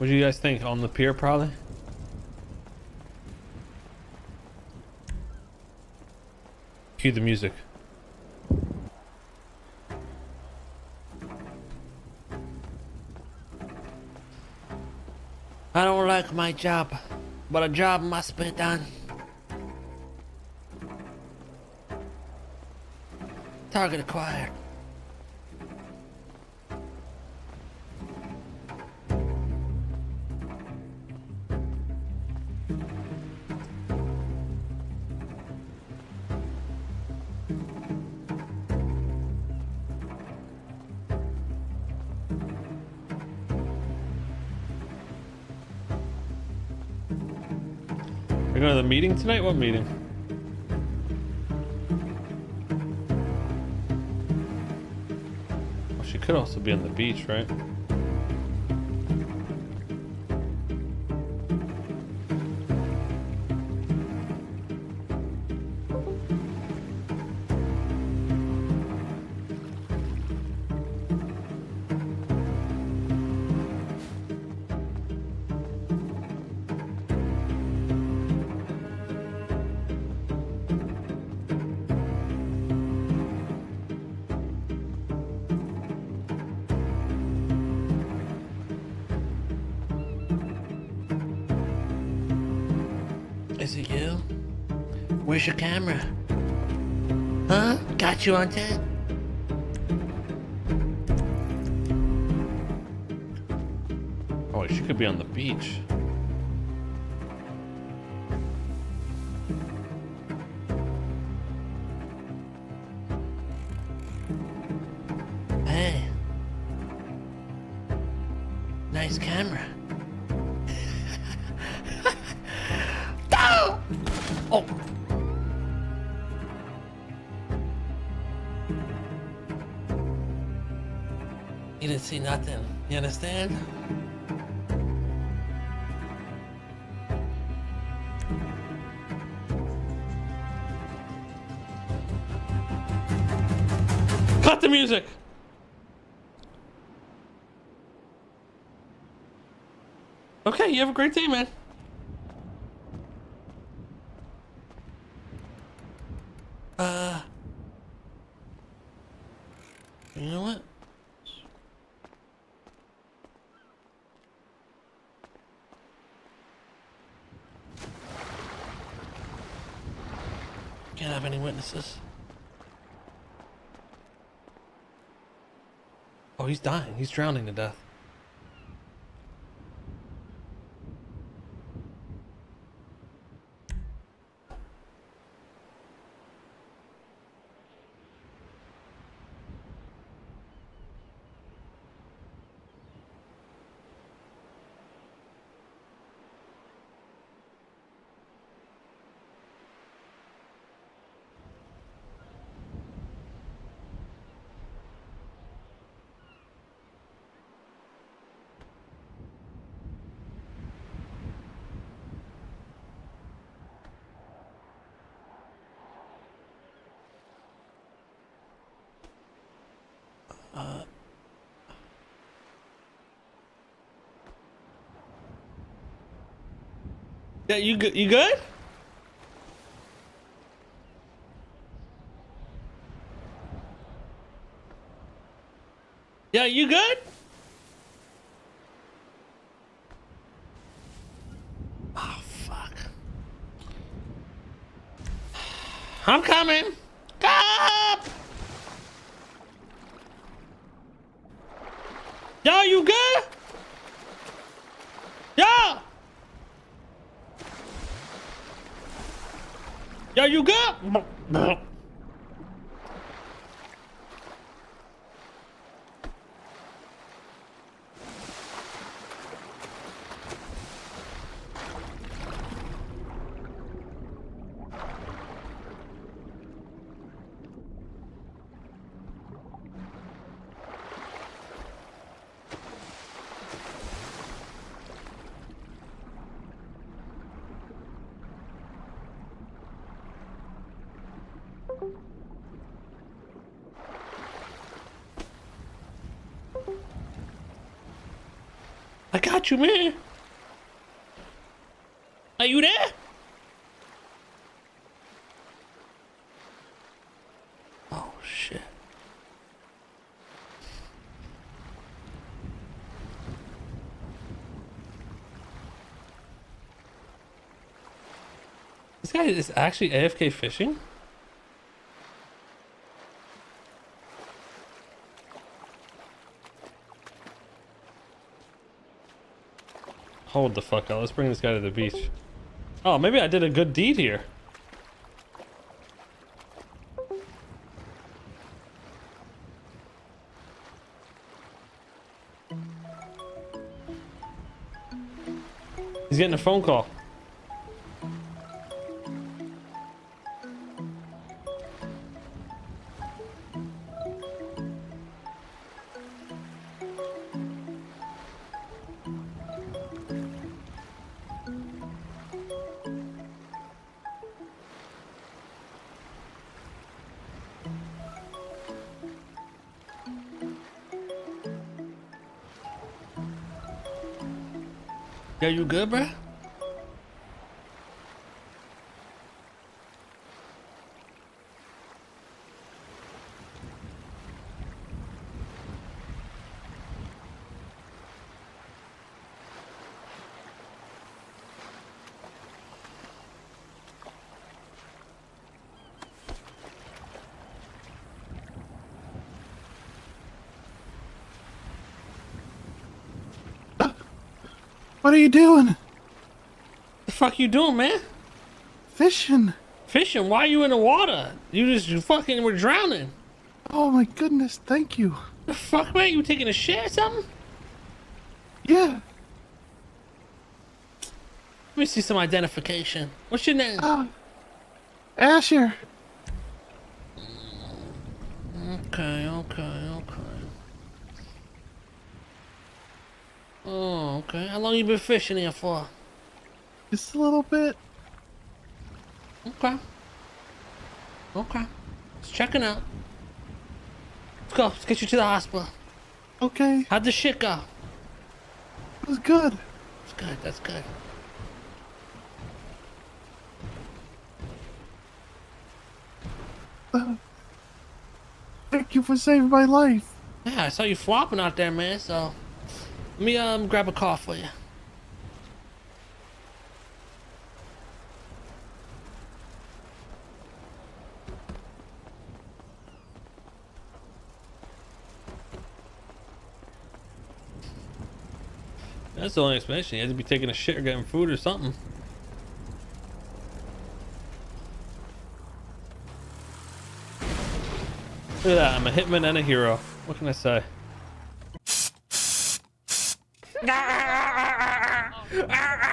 What do you guys think? On the pier, probably? Cue the music. I don't like my job, but a job must be done. Target acquired. We're going to the meeting tonight? What meeting? Well, she could also be on the beach, right? Is it you? Where's your camera? Huh? Got you on tape? Oh, she could be on the beach. Hey. Nice camera. Oh. You didn't see nothing. You understand? Cut the music! Okay, you have a great day, man. Uh. You know what? Can't have any witnesses. Oh, he's dying. He's drowning to death. Yeah, you good? You good? Yeah, you good? Oh, fuck. I'm coming. Up! Yo, you good? Yo! Yo, you good? I got you, man. Are you there? Oh, shit. This guy is actually AFK fishing? Hold the fuck up. Let's bring this guy to the beach. Oh, maybe I did a good deed here. He's getting a phone call. Yeah, you good, bruh? What are you doing? The fuck you doing, man? Fishing. Fishing? Why are you in the water? You just you fucking were drowning. Oh my goodness, thank you. The fuck, man? You taking a shit or something? Yeah. Let me see some identification. What's your name? Uh, Asher. Okay, okay, okay. Oh, okay. How long you been fishing here for? Just a little bit. Okay. Okay. Just checking out. Let's go. Let's get you to the hospital. Okay. How'd the shit go? It was good. That's good. That's good. Thank you for saving my life. Yeah, I saw you flopping out there, man. So let me um grab a you. That's the only explanation. He had to be taking a shit or getting food or something. Look at that. I'm a hitman and a hero. What can I say? ¡Ah! ¡Ah! ¡Ah!